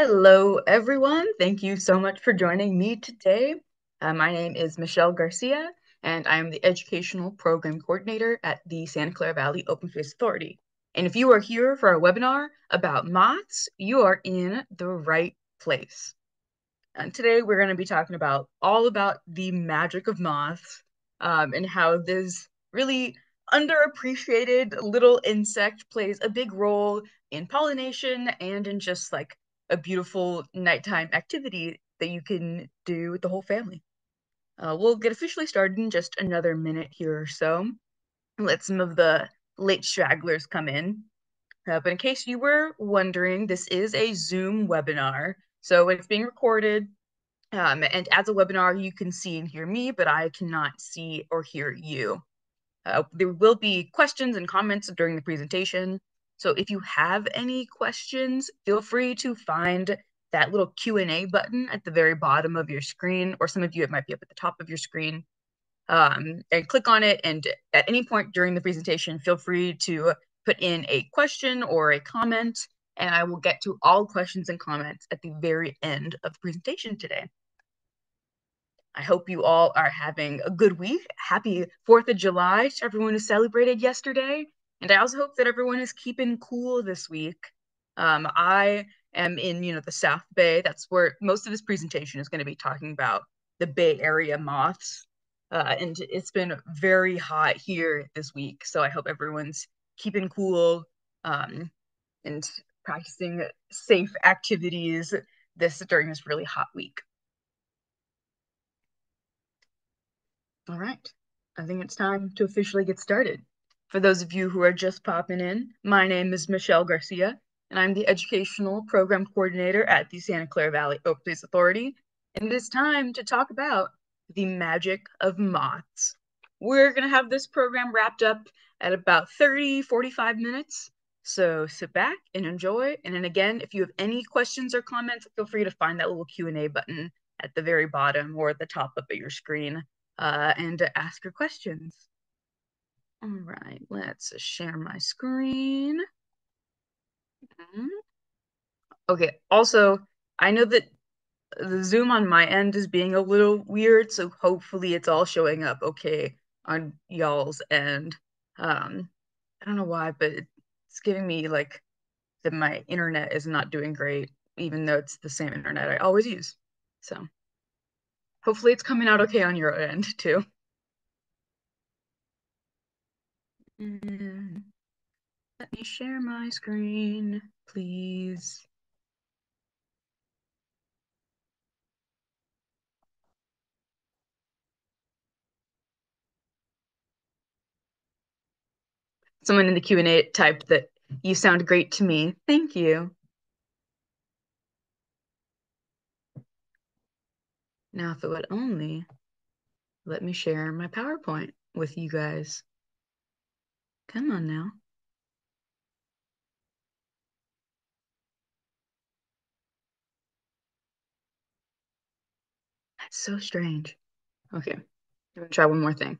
Hello, everyone. Thank you so much for joining me today. Uh, my name is Michelle Garcia, and I am the Educational Program Coordinator at the Santa Clara Valley Open Space Authority. And if you are here for a webinar about moths, you are in the right place. And today we're going to be talking about all about the magic of moths um, and how this really underappreciated little insect plays a big role in pollination and in just like a beautiful nighttime activity that you can do with the whole family. Uh, we'll get officially started in just another minute here or so. Let some of the late stragglers come in. Uh, but in case you were wondering, this is a Zoom webinar. So it's being recorded. Um, and as a webinar, you can see and hear me, but I cannot see or hear you. Uh, there will be questions and comments during the presentation. So if you have any questions, feel free to find that little Q&A button at the very bottom of your screen, or some of you, it might be up at the top of your screen. Um, and click on it. And at any point during the presentation, feel free to put in a question or a comment, and I will get to all questions and comments at the very end of the presentation today. I hope you all are having a good week. Happy 4th of July to everyone who celebrated yesterday. And I also hope that everyone is keeping cool this week. Um, I am in, you know, the South Bay. That's where most of this presentation is going to be talking about the Bay Area moths. Uh, and it's been very hot here this week. So I hope everyone's keeping cool um, and practicing safe activities this during this really hot week. All right, I think it's time to officially get started. For those of you who are just popping in, my name is Michelle Garcia, and I'm the Educational Program Coordinator at the Santa Clara Valley Open Space Authority. And it is time to talk about the magic of moths. We're going to have this program wrapped up at about 30, 45 minutes. So sit back and enjoy. And then again, if you have any questions or comments, feel free to find that little Q&A button at the very bottom or at the top of your screen uh, and to ask your questions. All right, let's share my screen. Mm-hmm. Okay, also, I know that the Zoom on my end is being a little weird, so hopefully it's all showing up okay on y'all's end. Um, I don't know why, but it's giving me like that my internet is not doing great, even though it's the same internet I always use. So hopefully it's coming out okay on your end too. Mm. Let me share my screen, please. Someone in the Q&A typed that you sound great to me. Thank you. Now, if it would only let me share my PowerPoint with you guys. Come on now. That's so strange. Okay, I'm gonna try one more thing.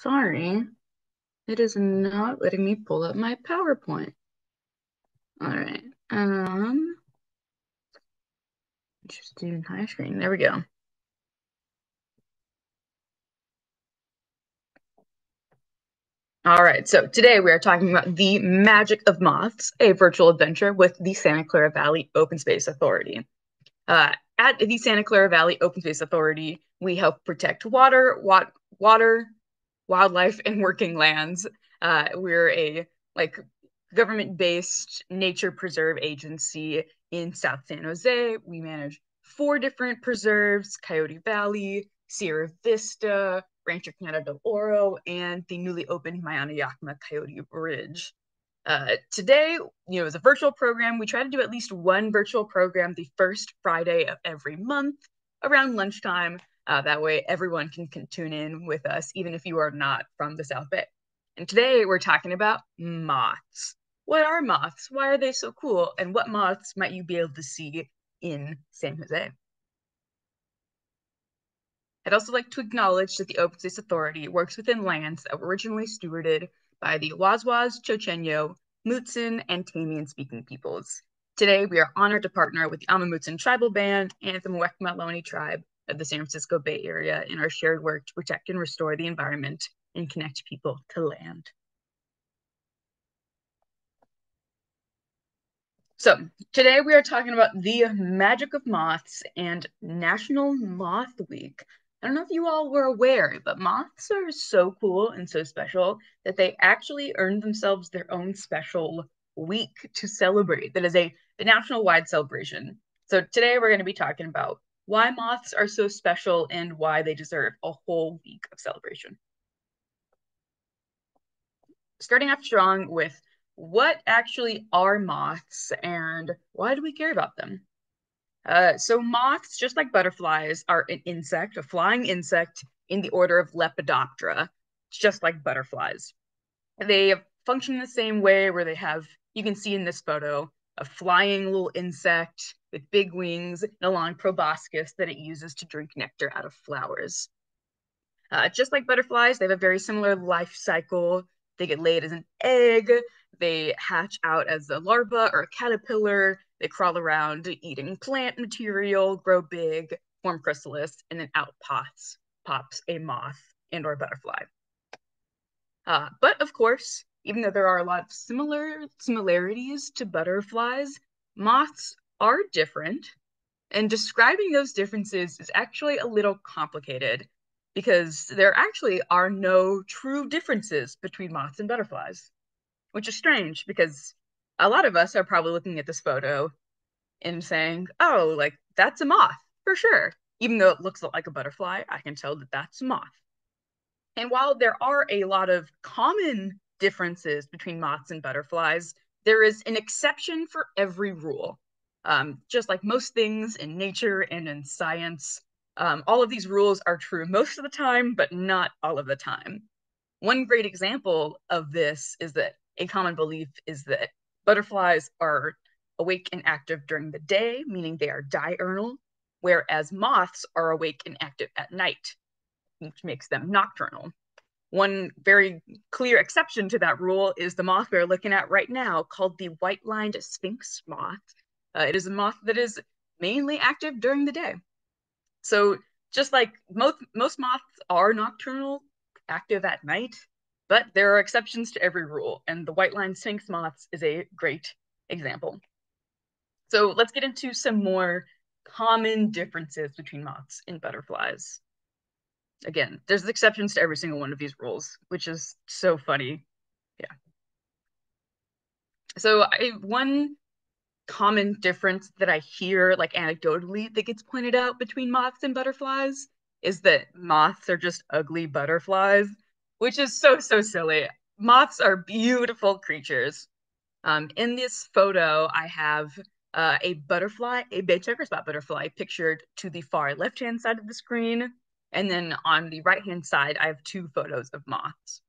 Sorry, it is not letting me pull up my PowerPoint. All right, um, just do high screen. There we go. All right, so today we are talking about the magic of moths, a virtual adventure with the Santa Clara Valley Open Space Authority. Uh, at the Santa Clara Valley Open Space Authority, we help protect water, wa water, wildlife, and working lands. Uh, we're a like government-based nature preserve agency in South San Jose. We manage four different preserves: Coyote Valley, Sierra Vista, Rancho Canada del Oro, and the newly opened Máyyan 'Ooyákma Coyote Ridge. Uh, today, you know, as a virtual program, we try to do at least one virtual program the first Friday of every month around lunchtime. Uh, that way everyone can, can tune in with us, even if you are not from the South Bay. And today we're talking about moths. What are moths? Why are they so cool? And what moths might you be able to see in San Jose? I'd also like to acknowledge that the Open Space Authority works within lands that were originally stewarded by the Awaswas, Chochenyo, Mutsun, and Tamien speaking peoples. Today, we are honored to partner with the Amah Mutsun Tribal Band and the Muwekma Ohlone tribe of the San Francisco Bay Area in our shared work to protect and restore the environment and connect people to land. So today we are talking about the magic of moths and National Moth Week. I don't know if you all were aware, but moths are so cool and so special that they actually earned themselves their own special week to celebrate. That is a the national wide celebration. So today we're going to be talking about why moths are so special and why they deserve a whole week of celebration. Starting off strong with what actually are moths and why do we care about them? Uh, so moths, just like butterflies, are an insect, a flying insect in the order of Lepidoptera, just like butterflies. They function the same way where they have, you can see in this photo, a flying little insect with big wings and a long proboscis that it uses to drink nectar out of flowers. Uh, just like butterflies, they have a very similar life cycle. They get laid as an egg, they hatch out as a larva or a caterpillar, they crawl around eating plant material, grow big, form chrysalis, and then out pops, pops a moth and or butterfly. Uh, but of course, even though there are a lot of similar similarities to butterflies, moths are different. And describing those differences is actually a little complicated because there actually are no true differences between moths and butterflies, which is strange because a lot of us are probably looking at this photo and saying, oh, like that's a moth for sure. Even though it looks like a butterfly, I can tell that that's a moth. And while there are a lot of common differences between moths and butterflies, there is an exception for every rule. Um, just like most things in nature and in science, um, all of these rules are true most of the time, but not all of the time. One great example of this is that a common belief is that butterflies are awake and active during the day, meaning they are diurnal, whereas moths are awake and active at night, which makes them nocturnal. One very clear exception to that rule is the moth we're looking at right now called the white-lined sphinx moth. Uh, it is a moth that is mainly active during the day. So just like most, most moths are nocturnal, active at night, but there are exceptions to every rule, and the white-lined sphinx moths is a great example. So let's get into some more common differences between moths and butterflies again, there's exceptions to every single one of these rules, which is so funny. Yeah. So I one common difference that I hear like anecdotally that gets pointed out between moths and butterflies is that moths are just ugly butterflies, which is so so silly. Moths are beautiful creatures. Um, in this photo, I have uh, a butterfly, a bay checker spot butterfly, pictured to the far left hand side of the screen and then on the right hand side, I have two photos of moths.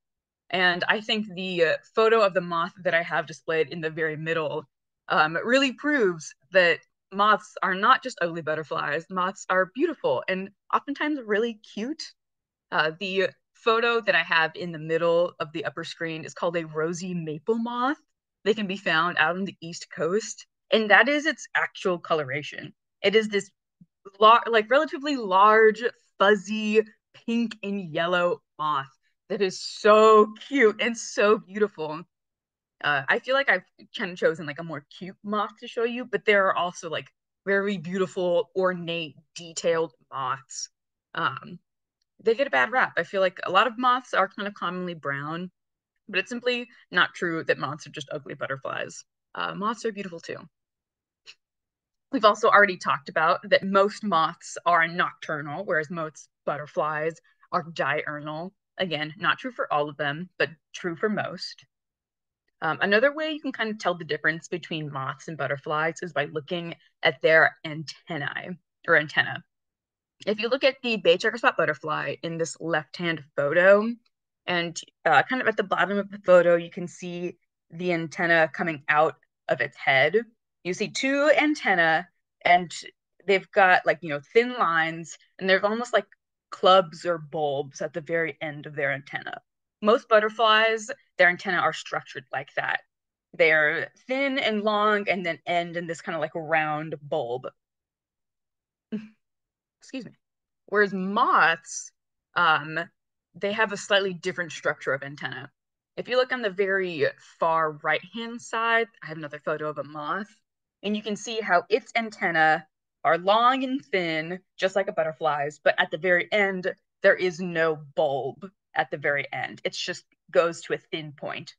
And I think the uh, photo of the moth that I have displayed in the very middle um, really proves that moths are not just ugly butterflies. Moths are beautiful and oftentimes really cute. Uh, the photo that I have in the middle of the upper screen is called a rosy maple moth. They can be found out on the East Coast, and that is its actual coloration. It is this like relatively large, fuzzy pink and yellow moth that is so cute and so beautiful. Uh, I feel like I've kind of chosen like a more cute moth to show you, but there are also like very beautiful, ornate, detailed moths. Um, they get a bad rap. I feel like a lot of moths are kind of commonly brown, but it's simply not true that moths are just ugly butterflies. Uh, moths are beautiful too. We've also already talked about that most moths are nocturnal, whereas most butterflies are diurnal. Again, not true for all of them, but true for most. Um, another way you can kind of tell the difference between moths and butterflies is by looking at their antennae or antenna. if you look at the bay checker spot butterfly in this left-hand photo, and uh, kind of at the bottom of the photo, you can see the antenna coming out of its head. You see two antenna, and they've got like, you know, thin lines, and they're almost like clubs or bulbs at the very end of their antenna. Most butterflies, their antennae are structured like that. They're thin and long and then end in this kind of like round bulb. Excuse me. Whereas moths, um, they have a slightly different structure of antenna. If you look on the very far right hand side, I have another photo of a moth, and you can see how its antenna are long and thin, just like a butterfly's, but at the very end, there is no bulb at the very end. It just goes to a thin point.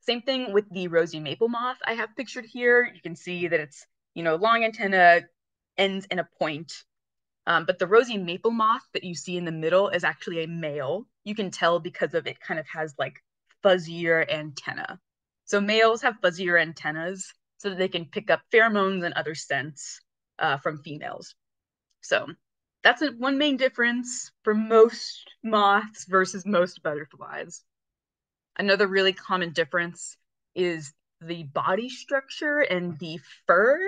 Same thing with the rosy maple moth I have pictured here. You can see that it's, you know, long antenna ends in a point. Um, but the rosy maple moth that you see in the middle is actually a male. You can tell because of it kind of has like fuzzier antenna. So males have fuzzier antennas so that they can pick up pheromones and other scents uh, from females. So that's a, one main difference for most moths versus most butterflies. Another really common difference is the body structure and the fur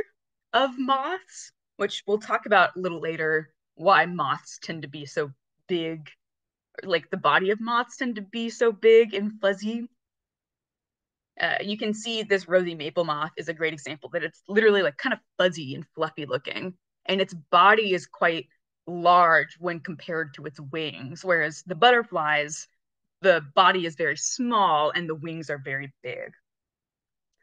of moths, which we'll talk about a little later why moths tend to be so big, like the body of moths tend to be so big and fuzzy. Uh, you can see this rosy maple moth is a great example that it's literally like kind of fuzzy and fluffy looking, and its body is quite large when compared to its wings, whereas the butterflies, the body is very small and the wings are very big.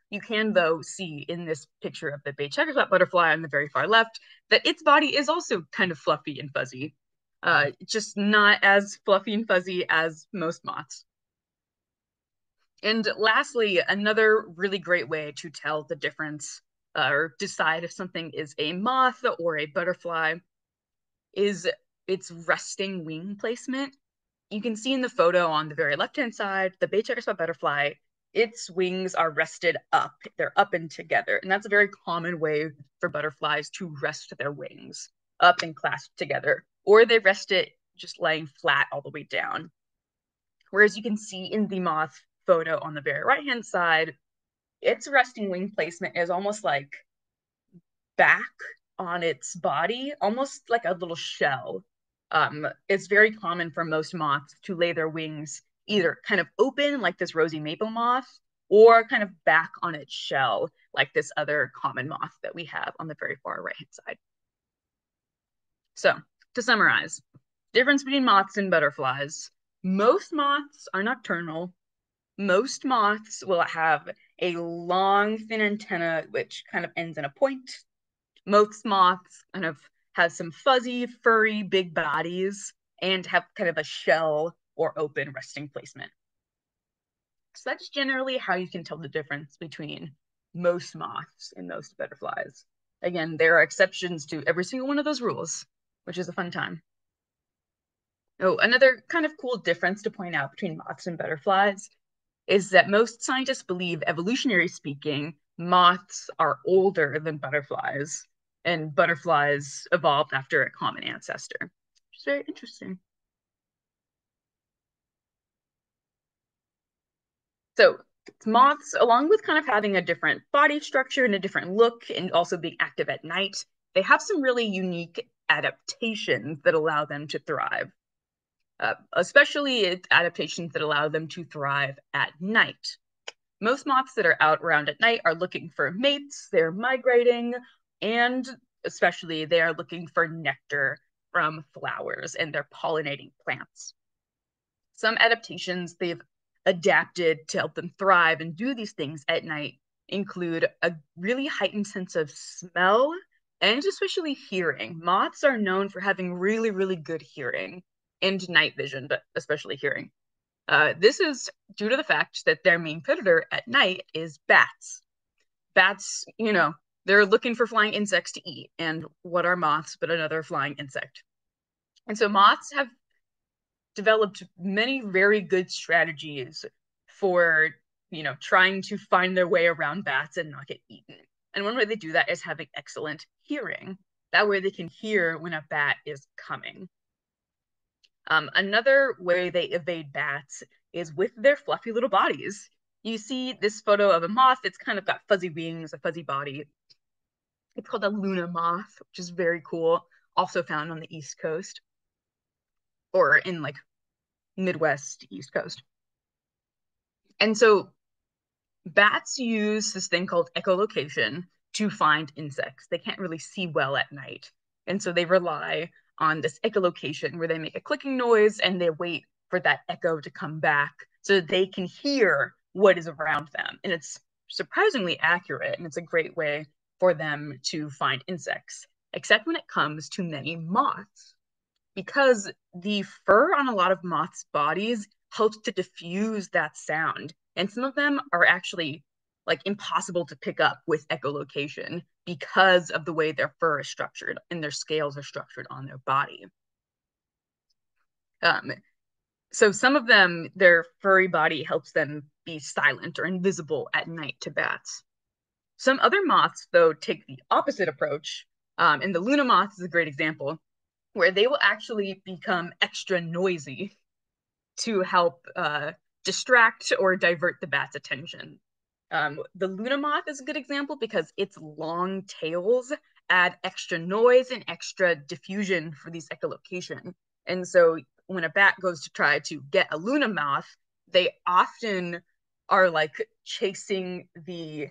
You can, though, see in this picture of the bay checkerspot butterfly on the very far left that its body is also kind of fluffy and fuzzy, uh, just not as fluffy and fuzzy as most moths. And lastly, another really great way to tell the difference uh, or decide if something is a moth or a butterfly is its resting wing placement. You can see in the photo on the very left-hand side, the bay checker spot butterfly, its wings are rested up. They're up and together. And that's a very common way for butterflies to rest their wings, up and clasped together. Or they rest it just laying flat all the way down. Whereas you can see in the moth photo on the very right hand side, its resting wing placement is almost like back on its body, almost like a little shell. Um, it's very common for most moths to lay their wings either kind of open, like this rosy maple moth, or kind of back on its shell, like this other common moth that we have on the very far right hand side. So, to summarize, difference between moths and butterflies. Most moths are nocturnal, most moths will have a long, thin antenna, which kind of ends in a point. Most moths kind of have some fuzzy, furry, big bodies and have kind of a shell or open resting placement. So that's generally how you can tell the difference between most moths and most butterflies. Again, there are exceptions to every single one of those rules, which is a fun time. Oh, another kind of cool difference to point out between moths and butterflies is that most scientists believe, evolutionary speaking, moths are older than butterflies, and butterflies evolved after a common ancestor, which is very interesting. So moths, along with kind of having a different body structure and a different look and also being active at night, they have some really unique adaptations that allow them to thrive uh, especially adaptations that allow them to thrive at night. Most moths that are out around at night are looking for mates, they're migrating, and especially they are looking for nectar from flowers and they're pollinating plants. Some adaptations they've adapted to help them thrive and do these things at night include a really heightened sense of smell and especially hearing. Moths are known for having really, really good hearing and night vision, but especially hearing. Uh, this is due to the fact that their main predator at night is bats. Bats, you know, they're looking for flying insects to eat. And what are moths but another flying insect? And so moths have developed many very good strategies for, you know, trying to find their way around bats and not get eaten. And one way they do that is having excellent hearing. That way they can hear when a bat is coming. Um, another way they evade bats is with their fluffy little bodies. You see this photo of a moth. It's kind of got fuzzy wings, a fuzzy body. It's called a Luna moth, which is very cool. Also found on the East Coast or in like Midwest, East Coast. And so bats use this thing called echolocation to find insects. They can't really see well at night. And so they rely on this echolocation where they make a clicking noise and they wait for that echo to come back so that they can hear what is around them. And it's surprisingly accurate and it's a great way for them to find insects, except when it comes to many moths. Because the fur on a lot of moths' bodies helps to diffuse that sound. And some of them are actually like impossible to pick up with echolocation because of the way their fur is structured and their scales are structured on their body. Um, so some of them, their furry body helps them be silent or invisible at night to bats. Some other moths, though, take the opposite approach. Um, and the Luna moth is a great example, where they will actually become extra noisy to help uh, distract or divert the bat's attention. Um, the Luna moth is a good example because its long tails add extra noise and extra diffusion for these echolocation. And so when a bat goes to try to get a Luna moth, they often are like chasing the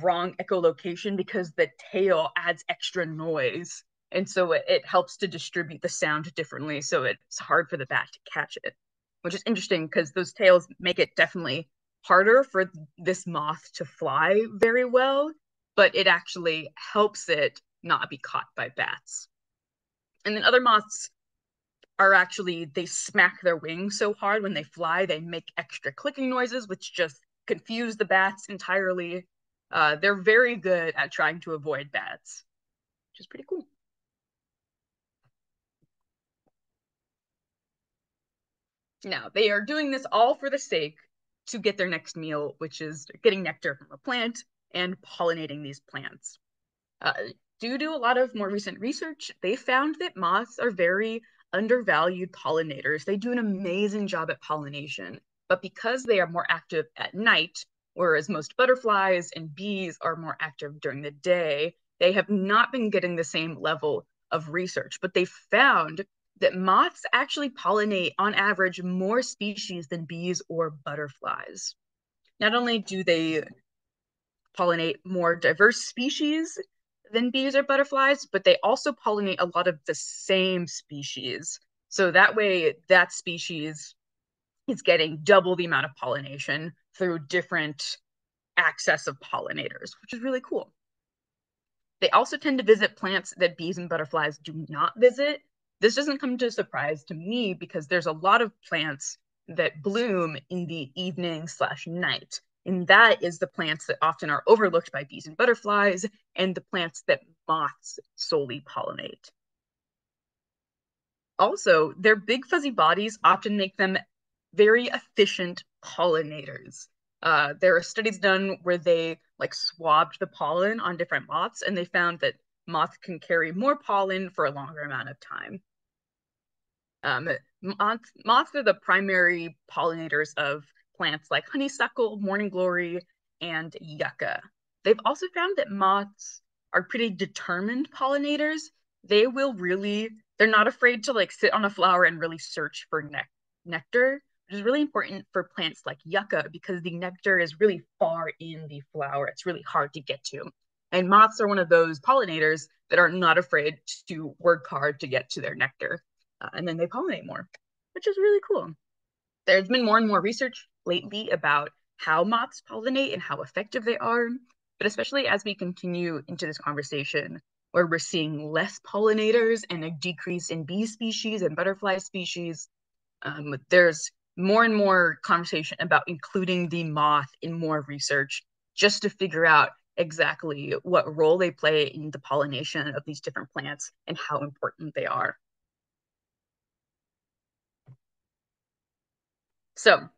wrong echolocation because the tail adds extra noise. And so it, it helps to distribute the sound differently. So it's hard for the bat to catch it, which is interesting because those tails make it definitely harder for this moth to fly very well, but it actually helps it not be caught by bats. And then other moths are actually, they smack their wings so hard when they fly, they make extra clicking noises, which just confuse the bats entirely. Uh, they're very good at trying to avoid bats, which is pretty cool. Now, they are doing this all for the sake to get their next meal, which is getting nectar from a plant and pollinating these plants. Uh, due to a lot of more recent research, they found that moths are very undervalued pollinators. They do an amazing job at pollination, but because they are more active at night, whereas most butterflies and bees are more active during the day, they have not been getting the same level of research. But they found that moths actually pollinate on average more species than bees or butterflies. Not only do they pollinate more diverse species than bees or butterflies, but they also pollinate a lot of the same species. So that way, that species is getting double the amount of pollination through different access of pollinators, which is really cool. They also tend to visit plants that bees and butterflies do not visit, this doesn't come to surprise to me because there's a lot of plants that bloom in the evening slash night. And that is the plants that often are overlooked by bees and butterflies and the plants that moths solely pollinate. Also, their big fuzzy bodies often make them very efficient pollinators. Uh, there are studies done where they like swabbed the pollen on different moths and they found that moths can carry more pollen for a longer amount of time. Um, moths, moths are the primary pollinators of plants like honeysuckle, morning glory, and yucca. They've also found that moths are pretty determined pollinators. They will really, they're not afraid to like sit on a flower and really search for ne nectar, which is really important for plants like yucca because the nectar is really far in the flower. It's really hard to get to. And moths are one of those pollinators that are not afraid to work hard to get to their nectar uh, and then they pollinate more, which is really cool. There's been more and more research lately about how moths pollinate and how effective they are, but especially as we continue into this conversation where we're seeing less pollinators and a decrease in bee species and butterfly species, um, there's more and more conversation about including the moth in more research just to figure out exactly what role they play in the pollination of these different plants and how important they are. So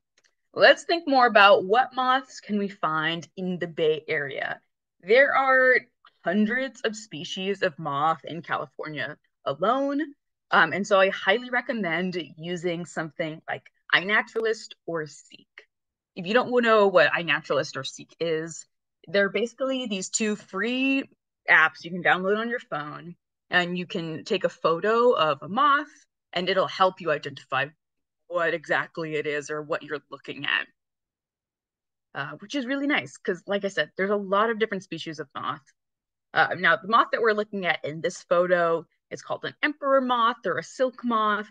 let's think more about what moths can we find in the Bay Area. There are hundreds of species of moth in California alone. Um, and so I highly recommend using something like iNaturalist or Seek. If you don't know what iNaturalist or Seek is, they're basically these two free apps you can download on your phone and you can take a photo of a moth and it'll help you identify what exactly it is or what you're looking at. Uh, which is really nice because, like I said, there's a lot of different species of moth. Uh, now, the moth that we're looking at in this photo is called an emperor moth or a silk moth.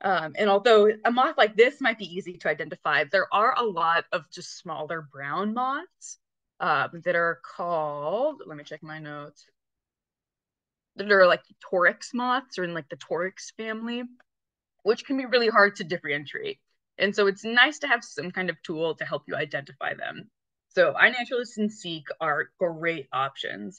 Um, and although a moth like this might be easy to identify, there are a lot of just smaller brown moths uh, that are called, let me check my notes, that are like Tortrix moths or in like the Tortrix family, which can be really hard to differentiate. And so it's nice to have some kind of tool to help you identify them. So iNaturalist and Seek are great options.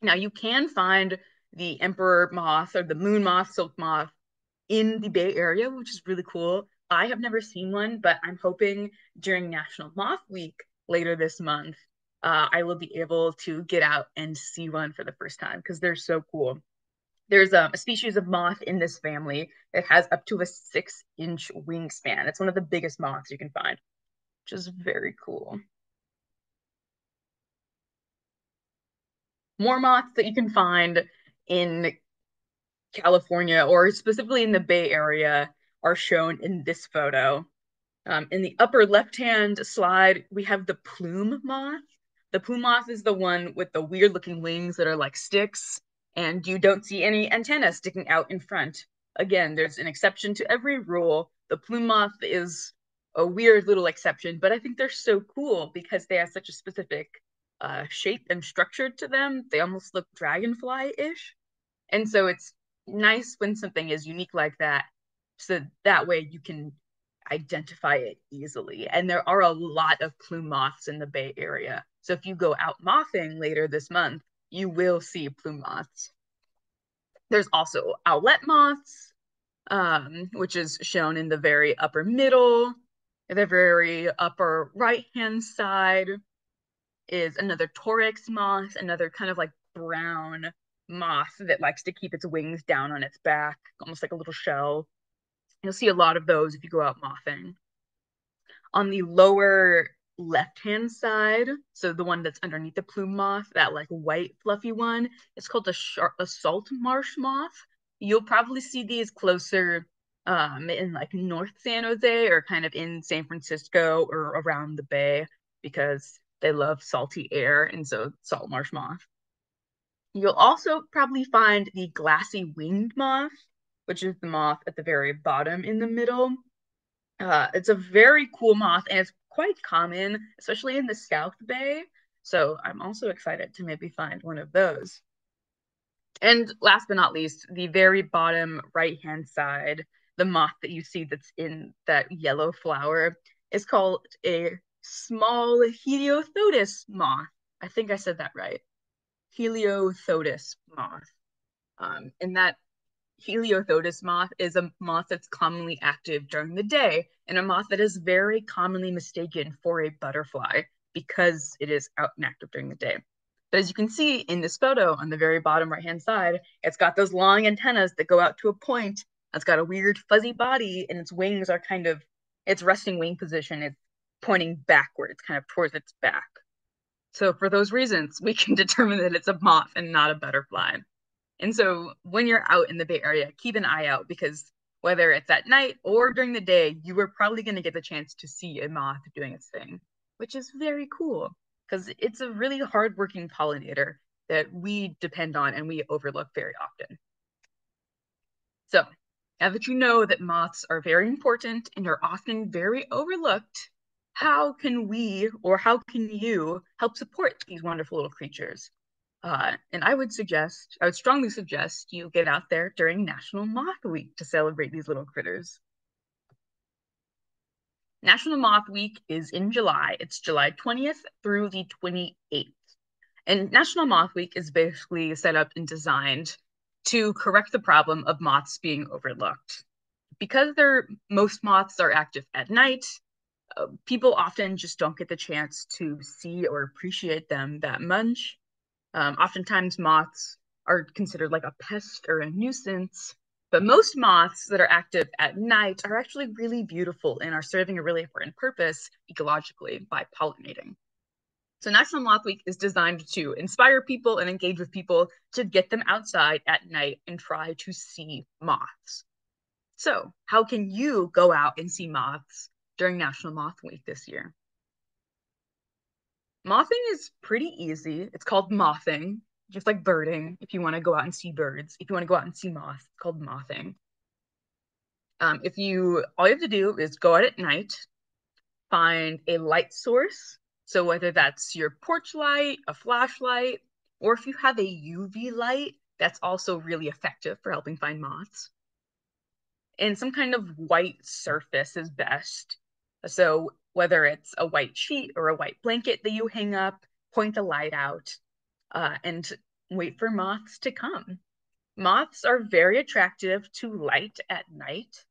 Now you can find the emperor moth or the moon moth, silk moth in the Bay Area, which is really cool. I have never seen one, but I'm hoping during National Moth Week later this month, uh, I will be able to get out and see one for the first time because they're so cool. There's um, a species of moth in this family that has up to a six inch wingspan. It's one of the biggest moths you can find, which is very cool. More moths that you can find in California or specifically in the Bay Area are shown in this photo. Um, in the upper left-hand slide, we have the plume moth. The plume moth is the one with the weird looking wings that are like sticks and you don't see any antenna sticking out in front. Again, there's an exception to every rule. The plume moth is a weird little exception, but I think they're so cool because they have such a specific uh, shape and structure to them. They almost look dragonfly-ish. And so it's nice when something is unique like that. So that way you can identify it easily. And there are a lot of plume moths in the Bay Area. So if you go out mothing later this month, you will see plume moths. There's also owlet moths, um, which is shown in the very upper middle. The very upper right hand side is another Tortrix moth, another kind of like brown moth that likes to keep its wings down on its back, almost like a little shell. You'll see a lot of those if you go out mothing. On the lower left hand side, so the one that's underneath the plume moth, that like white fluffy one, it's called a, a salt marsh moth. You'll probably see these closer um, in like North San Jose or kind of in San Francisco or around the bay because they love salty air and so salt marsh moth. You'll also probably find the glassy winged moth, which is the moth at the very bottom in the middle. Uh, it's a very cool moth and it's quite common, especially in the South Bay. So I'm also excited to maybe find one of those. And last but not least, the very bottom right hand side, the moth that you see that's in that yellow flower is called a small Heliothodes moth. I think I said that right. Heliothodes moth. Um, and that Heliothodes moth is a moth that's commonly active during the day and a moth that is very commonly mistaken for a butterfly because it is out and active during the day. But as you can see in this photo on the very bottom right hand side, it's got those long antennas that go out to a point. It's got a weird fuzzy body and its wings are kind of, its resting wing position is pointing backwards, kind of towards its back. So for those reasons, we can determine that it's a moth and not a butterfly. And so when you're out in the Bay Area, keep an eye out because whether it's at night or during the day, you are probably going to get the chance to see a moth doing its thing, which is very cool because it's a really hardworking pollinator that we depend on and we overlook very often. So now that you know that moths are very important and are often very overlooked, how can we or how can you help support these wonderful little creatures? Uh, and I would suggest, I would strongly suggest you get out there during National Moth Week to celebrate these little critters. National Moth Week is in July. It's July 20th through the 28th. And National Moth Week is basically set up and designed to correct the problem of moths being overlooked. Because most moths are active at night, uh, people often just don't get the chance to see or appreciate them that much. Um, oftentimes, moths are considered like a pest or a nuisance, but most moths that are active at night are actually really beautiful and are serving a really important purpose ecologically by pollinating. So National Moth Week is designed to inspire people and engage with people to get them outside at night and try to see moths. So how can you go out and see moths during National Moth Week this year? Mothing is pretty easy. It's called mothing, just like birding. If you want to go out and see birds, if you want to go out and see moths, it's called mothing. Um, if you, all you have to do is go out at night, find a light source. So whether that's your porch light, a flashlight, or if you have a UV light, that's also really effective for helping find moths. And some kind of white surface is best. So whether it's a white sheet or a white blanket that you hang up, point the light out, uh, and wait for moths to come. Moths are very attractive to light at night.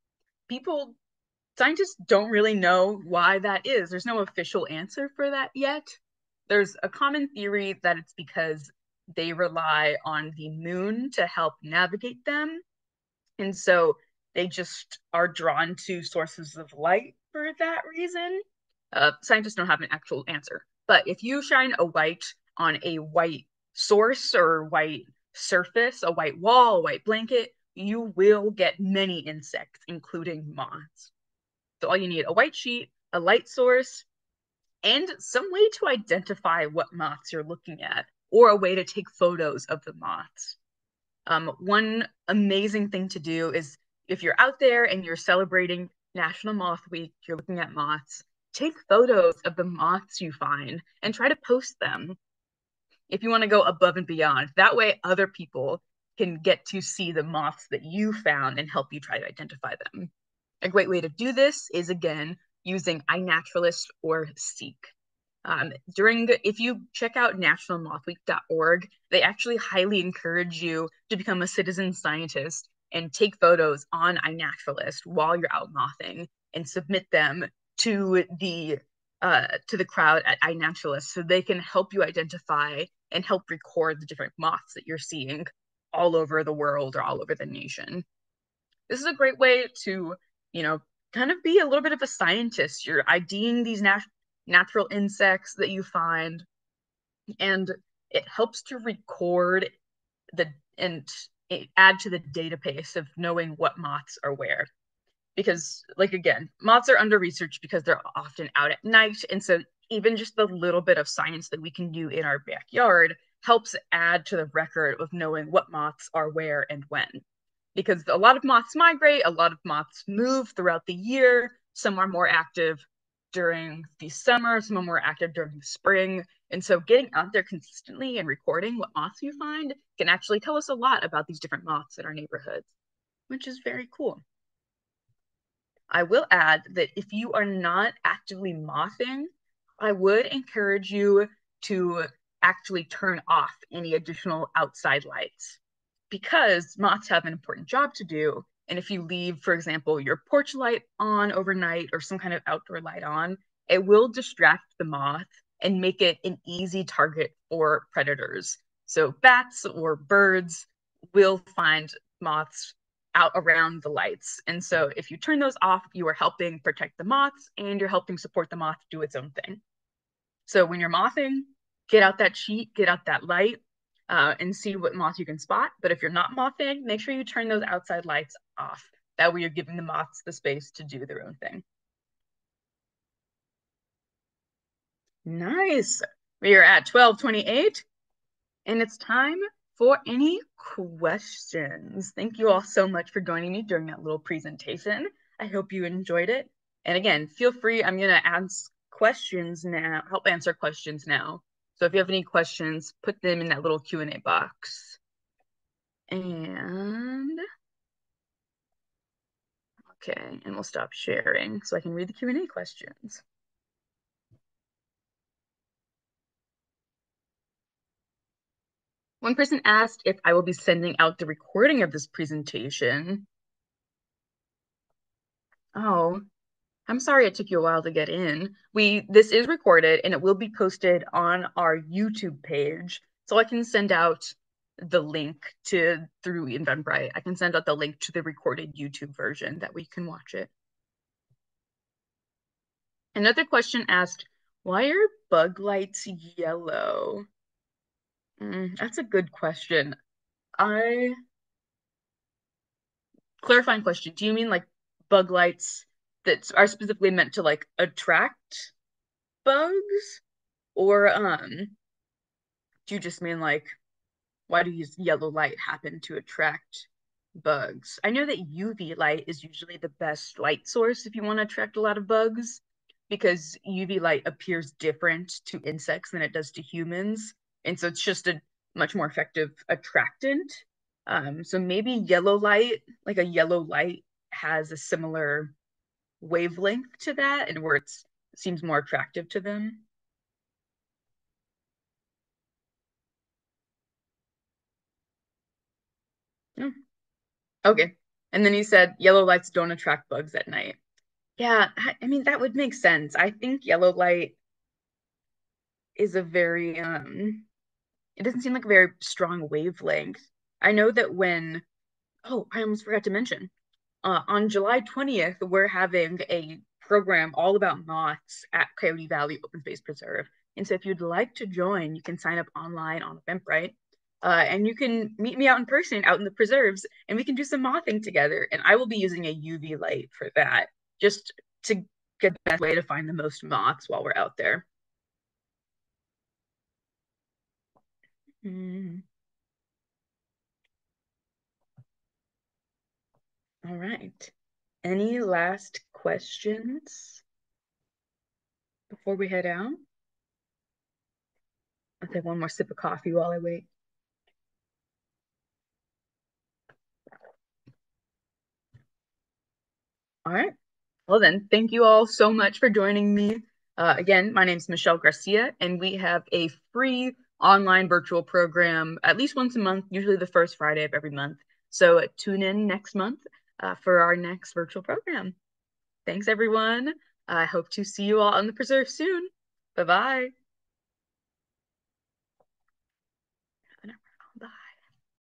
People, scientists don't really know why that is. There's no official answer for that yet. There's a common theory that it's because they rely on the moon to help navigate them. And so they just are drawn to sources of light for that reason. Uh, scientists don't have an actual answer. But if you shine a white on a white source or white surface, a white wall, a white blanket, you will get many insects, including moths. So all you need a white sheet, a light source, and some way to identify what moths you're looking at, or a way to take photos of the moths. Um, one amazing thing to do is if you're out there and you're celebrating National Moth Week, you're looking at moths, take photos of the moths you find and try to post them if you want to go above and beyond. That way, other people can get to see the moths that you found and help you try to identify them. A great way to do this is again using iNaturalist or Seek. Um, during if you check out nationalmothweek.org, they actually highly encourage you to become a citizen scientist and take photos on iNaturalist while you're out mothing and submit them to the uh, to the crowd at iNaturalist so they can help you identify and help record the different moths that you're seeing all over the world or all over the nation. This is a great way to, you know, kind of be a little bit of a scientist. You're IDing these nat- natural insects that you find, and it helps to record the and add to the database of knowing what moths are where because like again moths are under research because they're often out at night and so even just the little bit of science that we can do in our backyard helps add to the record of knowing what moths are where and when. Because a lot of moths migrate a lot of moths move throughout the year. Some are more active during the summer some are more active during the spring and so getting out there consistently and recording what moths you find can actually tell us a lot about these different moths in our neighborhoods which is very cool I will add that if you are not actively mothing, I would encourage you to actually turn off any additional outside lights because moths have an important job to do. And if you leave, for example, your porch light on overnight or some kind of outdoor light on, it will distract the moth and make it an easy target for predators. So bats or birds will find moths out around the lights. And so if you turn those off, you are helping protect the moths and you're helping support the moth do its own thing. So when you're mothing, get out that sheet, get out that light, uh, and see what moth you can spot. But if you're not mothing, make sure you turn those outside lights off. That way you're giving the moths the space to do their own thing. Nice. We are at 1228 and it's time for any questions. Thank you all so much for joining me during that little presentation. I hope you enjoyed it. And again, feel free, I'm gonna ask questions now, help answer questions now. So if you have any questions, put them in that little Q&A box. And, okay, and we'll stop sharing so I can read the Q&A questions. One person asked if I will be sending out the recording of this presentation. Oh, I'm sorry it took you a while to get in. We this is recorded and it will be posted on our YouTube page. So I can send out the link to through Eventbrite. I can send out the link to the recorded YouTube version that we can watch it. Another question asked, why are bug lights yellow? Mm, that's a good question. I clarifying question. Do you mean like bug lights that are specifically meant to like attract bugs? Or um do you just mean like why does yellow light happen to attract bugs? I know that UV light is usually the best light source if you want to attract a lot of bugs because UV light appears different to insects than it does to humans. And so it's just a much more effective attractant. Um, so maybe yellow light, like a yellow light, has a similar wavelength to that and where it seems more attractive to them. Oh. Okay. And then he said yellow lights don't attract bugs at night. Yeah, I mean that would make sense. I think yellow light is a very um it doesn't seem like a very strong wavelength. I know that when oh, I almost forgot to mention. Uh, on July 20th, we're having a program all about moths at Coyote Valley Open Space Preserve. And so if you'd like to join, you can sign up online on Eventbrite. Uh, and you can meet me out in person out in the preserves and we can do some mothing together. And I will be using a UV light for that just to get the best way to find the most moths while we're out there. Mm. All right. Any last questions before we head out? I'll take one more sip of coffee while I wait. All right. Well, then, thank you all so much for joining me. Uh, again, my name is Michelle Garcia, and we have a free online virtual program at least once a month, usually the first Friday of every month. So uh, tune in next month uh, for our next virtual program. Thanks, everyone. I hope to see you all on the preserve soon. Bye bye.